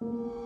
Música